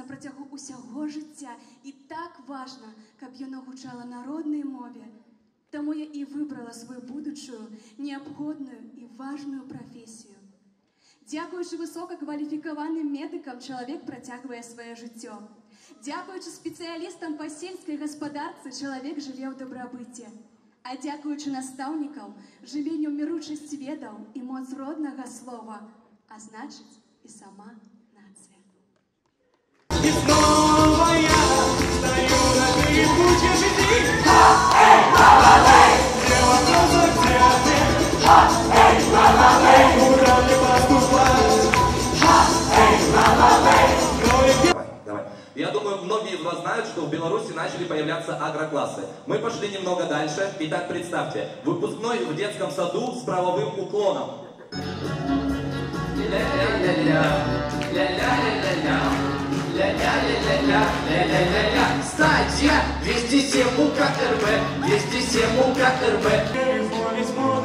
нас на працягу ўсяго жыцця і так важна, каб яно гучала на роднай мове. Таму я і выбрала сваю будучую, неабходную і важную прафесію. Дзякуючы высокакваліфікаваным медыкам чалавек працягвае сваё жыццё. Дзякуючы спецыялістам па сельскай гаспадарцы чалавек жыве ў дабрабыце. А дзякуючы настаўнікам жыве ў міручасць ведаў і моц роднага слова, а значыць і сама нацыя. Я думаю, многие из вас знают, что в Беларуси начали появляться агроклассы. Мы пошли немного дальше. Итак, представьте, выпускной в детском саду с правовым уклоном. Стадия 207 УКРБ, 207 УКРБ. Телефон не смотрит.